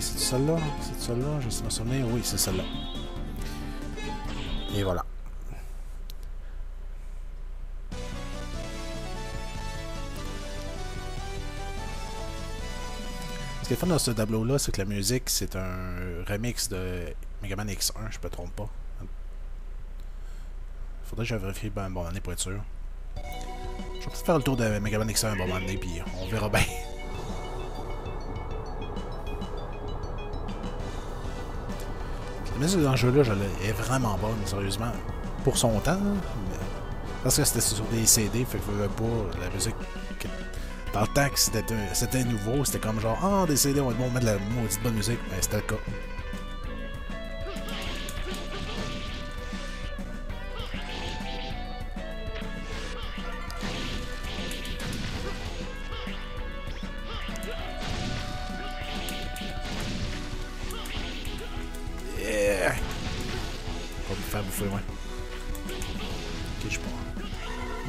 c'est celle-là? C'est celle-là? Je me souvenir. Oui, c'est celle-là. Et voilà. Ce qui est fun dans ce tableau-là, c'est que la musique, c'est un remix de Mega Man X1, je me trompe pas. Faudrait que je vérifie ben, bon année pour être sûr. Je vais peut-être faire le tour de Mega Man X1 un bon moment donné, puis on verra bien. Dans le jeu-là, est vraiment bonne, sérieusement. Pour son temps, parce que c'était sur des CD, fait que pas la musique. Dans le temps c'était nouveau, c'était comme genre, ah, des CD, on va mettre de la maudite bonne musique. Ben, c'était le cas.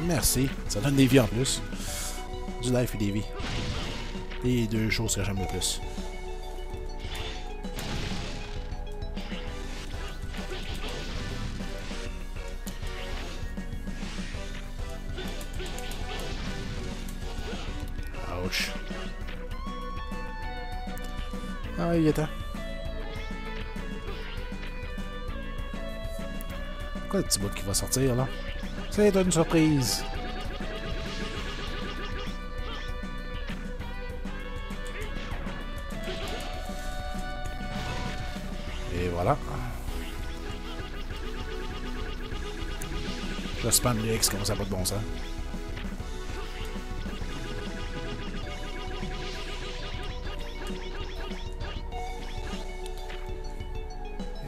Merci. Ça donne des vies en plus. Du life et des vies. Les deux choses que j'aime le plus. Ouch. Ah, il est Quoi le petit bout qui va sortir là? C'est une surprise. Et voilà. Je spam le X comme ça pas de bon sens.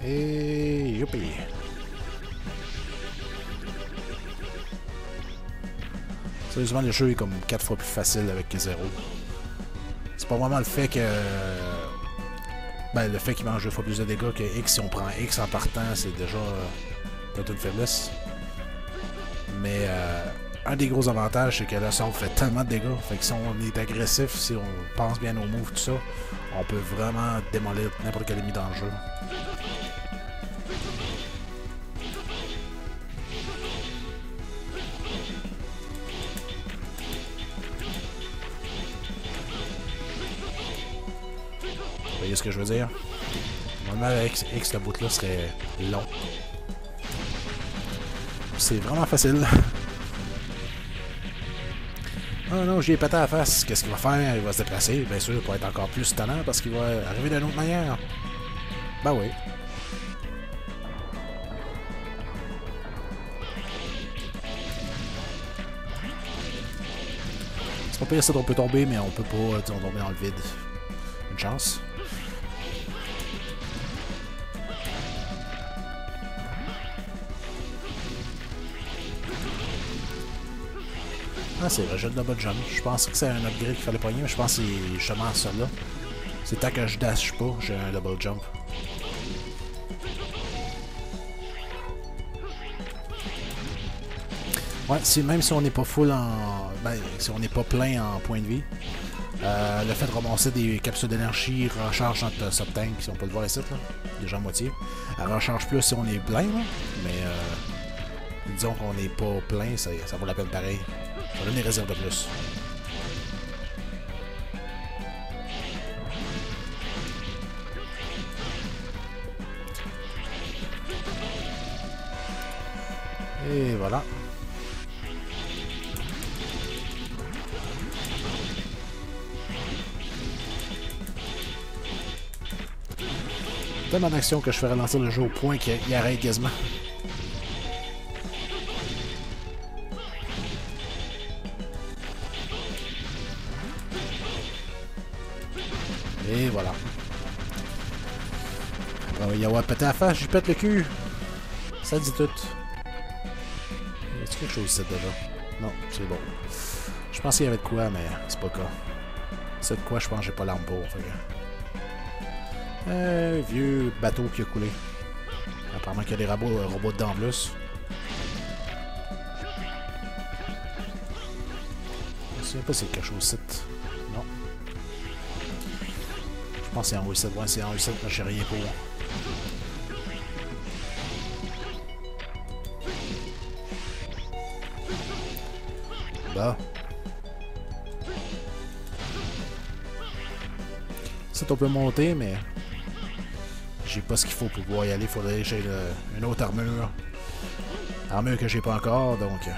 Et youpi. Sérieusement, le jeu est comme 4 fois plus facile avec 0. C'est pas vraiment le fait que. Ben, le fait qu'il mange 2 fois plus de dégâts que X, si on prend X en partant, c'est déjà peut-être une faiblesse. Mais euh, un des gros avantages, c'est que le sort fait tellement de dégâts. Fait que si on est agressif, si on pense bien aux moves, tout ça, on peut vraiment démolir n'importe quel ennemi dans le jeu. Ce que je veux dire? Normalement, avec X, le bout-là serait long. C'est vraiment facile. Oh non, j'ai pété à la face. Qu'est-ce qu'il va faire? Il va se déplacer, bien sûr, pour être encore plus talent parce qu'il va arriver d'une autre manière. Ben oui. C'est pas pire ça, on peut tomber, mais on peut pas tomber dans le vide. Une chance. Ah, c'est vrai, j'ai le double jump. Je pensais que c'est un upgrade qu'il fallait pogner, mais je pense que c'est justement ça là. C'est tant que je dash pas, j'ai un double jump. Ouais, même si on n'est pas full en... Ben, si on n'est pas plein en points de vie, euh, le fait de ramasser des capsules d'énergie recharge notre sub-tank, si on peut le voir ici, là, déjà à moitié. Elle recharge plus si on est plein, mais euh, disons qu'on n'est pas plein, ça, vaut la peine pareil. Ça donne des réserves de plus. Et voilà. Tellement d'action que je ferais lancer le jeu au point qu'il arrête quasiment. Et voilà. Ah il y a péter la face, j'y pète le cul. Ça dit tout. Y a quelque chose ici déjà? Non, c'est bon. Je pensais qu'il y avait de quoi, mais c'est pas le cas. C'est de quoi je pense que j'ai pas l'arme pour. Euh, vieux bateau qui a coulé. Apparemment qu'il y a des robots, euh, robots dedans en plus. Sais pas si c'est quelque chose ici. pense que c'est en reset. Ouais, c'est en reset, mais j'ai rien pour. Bah. Ça, on peut monter, mais j'ai pas ce qu'il faut pour pouvoir y aller. Faudrait que j'ai une autre armure. Armure que j'ai pas encore, donc...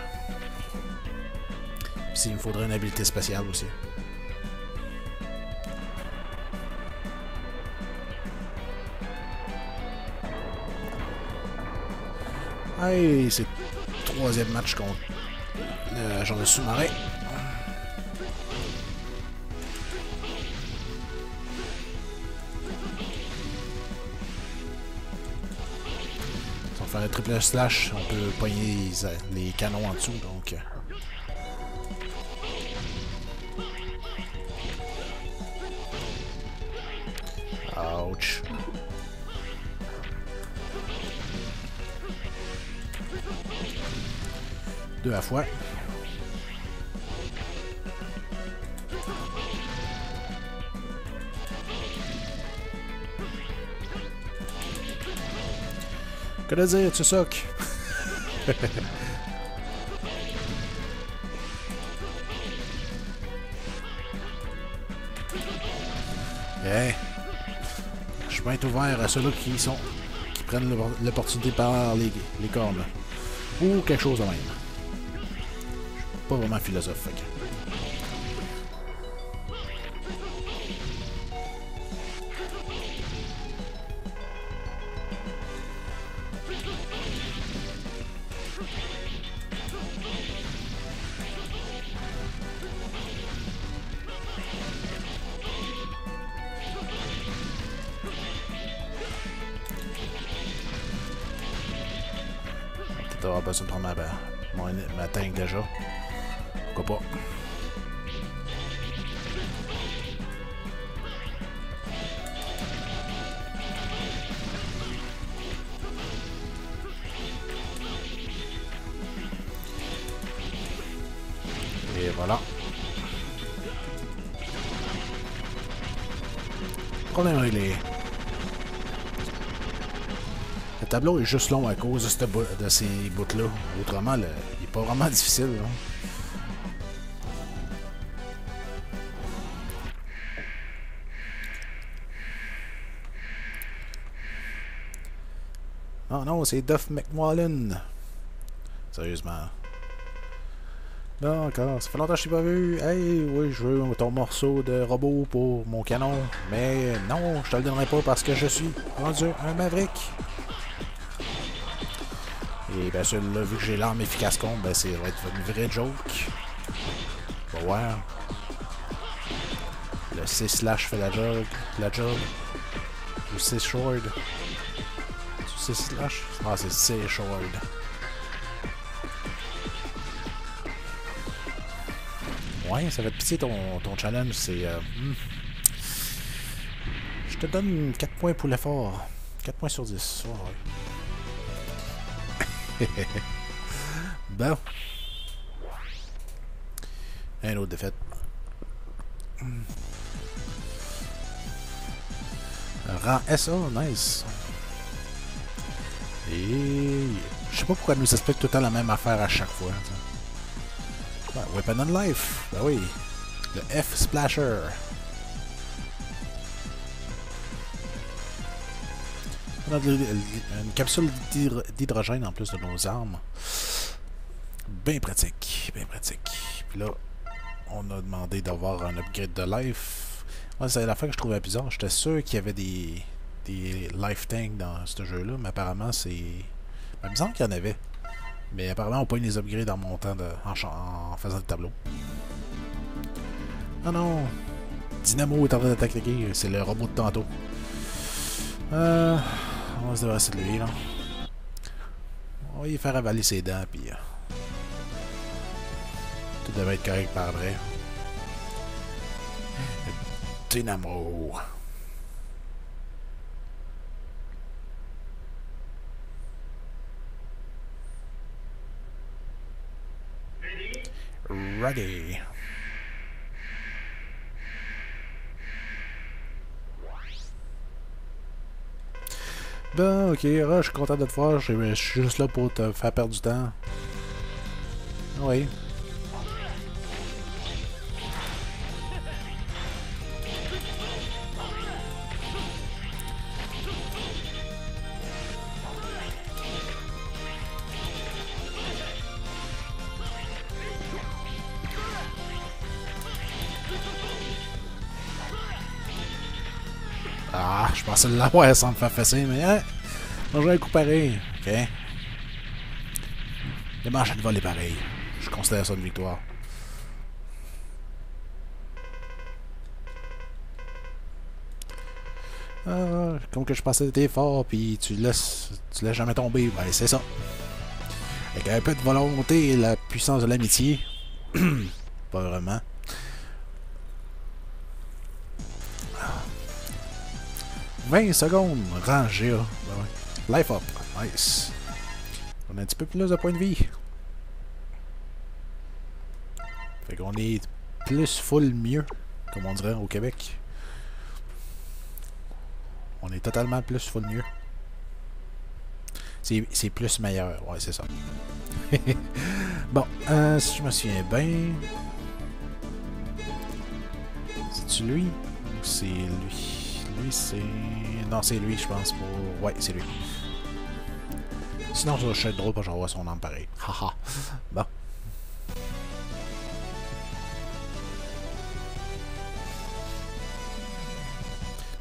Euh, il me faudrait une habilité spéciale aussi. Hey, c'est le troisième match contre le genre de sous-marin. Si on fait un triple slash, on peut poigner les canons en dessous, donc... Euh, Deux à fois. Que de dire, tu soques? hey. Je suis bien ouvert à ceux-là qui sont qui prennent l'opportunité par les, les cornes. Ou quelque chose de même pas vraiment philosophe. Avoir besoin de prendre ma, ma tank déjà. Pourquoi pas? Et voilà. Problème réglé. Le tableau est juste long à cause de, de ces bouts-là. Autrement, il n'est pas vraiment difficile. Là. Oh non, c'est Duff McWallen. Sérieusement. Non, encore. Ça fait longtemps que je t'ai pas vu. Hey, oui, je veux ton morceau de robot pour mon canon. Mais non, je te le donnerai pas parce que je suis rendu un Maverick. Et bien sûr, là, vu que j'ai l'arme efficace contre, ben c'est va être une vraie joke. On va voir. Le 6 slash fait la job. La job. Le 6 short. C'est slash? Ah, c'est C short. Ouais, ça va être pitié ton, ton challenge, c'est... Euh, hmm. Je te donne 4 points pour l'effort. 4 points sur 10. Ouais. bon. Un autre défaite. Rang SA, nice. Et je sais pas pourquoi elle nous explique tout le temps la même affaire à chaque fois. weapon on Life, ben oui. Le F On a une capsule d'hydrogène en plus de nos armes. Bien pratique, bien pratique. Puis là, on a demandé d'avoir un upgrade de life. Moi, c'est la fois que je trouvais bizarre. J'étais sûr qu'il y avait des, des life tanks dans ce jeu-là, mais apparemment c'est. Il me semble qu'il y en avait. Mais apparemment on peut les upgrades en montant de. en, faisant le tableau. Ah non! Dynamo est en train d'attaquer, c'est le robot de tantôt. Euh, on va se débarrasser de lui là. On va y faire avaler ses dents puis. Euh, tout devrait être correct par après. Dynamo. ready. Bon, ok, ah, je suis content de te voir. Je suis juste là pour te faire perdre du temps. Oui. Je pensais l'avoir sans me faire fesser, mais hein, j'ai un coup pareil. Ok? Les manches de voler pareil. Je considère ça une victoire. Ah, comme que je pensais que t'es fort, puis tu laisses, tu laisses jamais tomber. Ben, c'est ça. Avec un peu de volonté et la puissance de l'amitié. Pas vraiment. 20 secondes, rangé. Life up, nice. On a un petit peu plus de points de vie. Fait qu'on est plus full mieux, comme on dirait au Québec. On est totalement plus full mieux. C'est plus meilleur, ouais, c'est ça. bon, euh, si je me souviens bien... C'est-tu lui ou c'est lui? C'est... Non, c'est lui, je pense. Pour... Ouais, c'est lui. Sinon, ça serait drôle quand j'envoie son nom pareil. Haha. bon.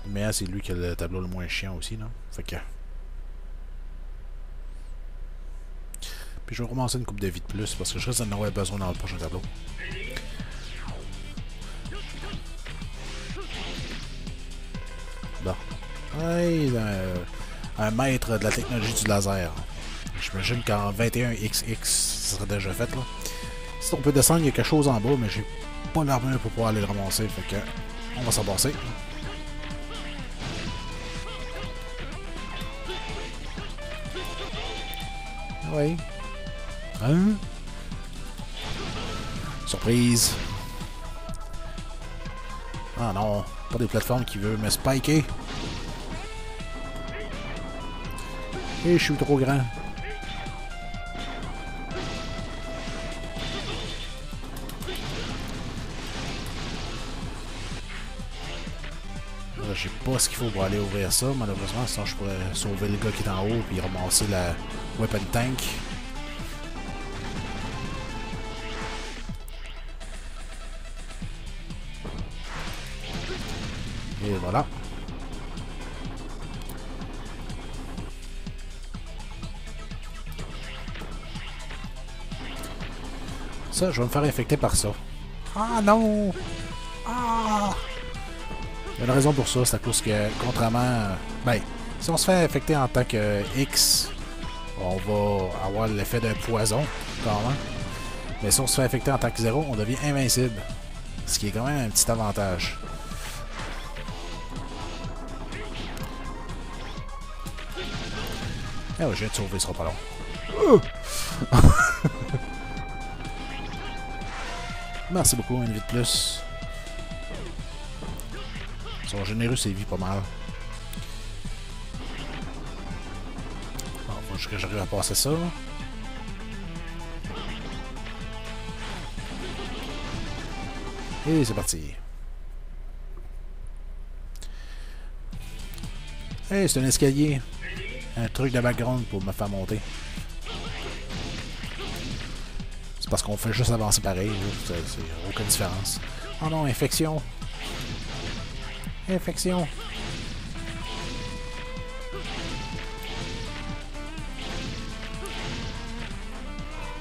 Mais c'est lui qui a le tableau le moins chiant aussi, non? Fait que... Puis je vais recommencer une coupe de vie de plus parce que je risque d'en avoir besoin dans le prochain tableau. Ouais, un, maître de la technologie du laser. J'imagine qu'en 21XX, ça serait déjà fait, là. Si on peut descendre, il y a quelque chose en bas, mais j'ai pas l'armure pour pouvoir aller le ramasser, fait que on va s'en passer. Oui. Hein? Surprise. Ah non, pas des plateformes qui veulent me spiker. Et je suis trop grand. J'ai pas ce qu'il faut pour aller ouvrir ça, malheureusement, sinon je pourrais sauver le gars qui est en haut puis ramasser la weapon tank. Et voilà. Je vais me faire infecter par ça. Ah non! Ah! Il y a une raison pour ça, c'est à cause que, contrairement... Ben, si on se fait infecter en tant que X, on va avoir l'effet d'un poison, carrément. Mais si on se fait infecter en tant que 0, on devient invincible. Ce qui est quand même un petit avantage. Eh ouais, je vais te sauver, ce sera pas long. Merci beaucoup, une vie de plus. Ils sont généreux, c'est vie pas mal. Bon, faut que j'arrive à passer ça. Et c'est parti. Hey, c'est un escalier. Un truc de background pour me faire monter parce qu'on fait juste avancer pareil. C'est aucune différence. Oh non, infection. Infection.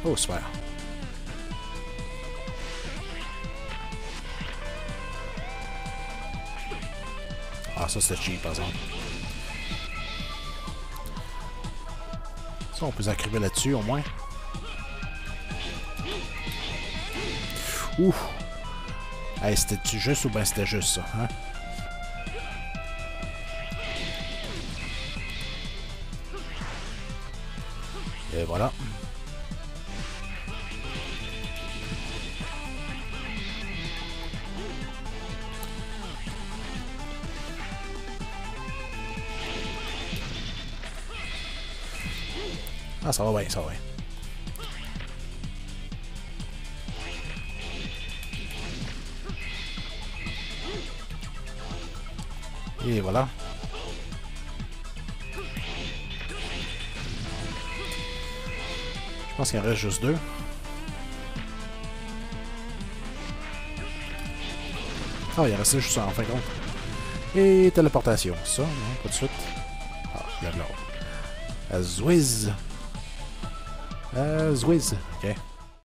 Oh, super. Ah, ça c'était cheap, par exemple. Ça, on peut s'accriver là-dessus, au moins. Ouf! Hey, c'était-tu juste ou ben c'était juste ça, hein? Et voilà. Ah, ça va bien, ça va bien. Et voilà. Je pense qu'il en reste juste deux. Ah, il en juste un en fin de compte. Et téléportation. Ça, non, pas de suite. Ah, il y a de l'or. Azwiz. Azwiz. Ok.